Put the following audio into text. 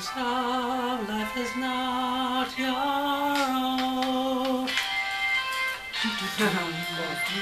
Cause life is not your own.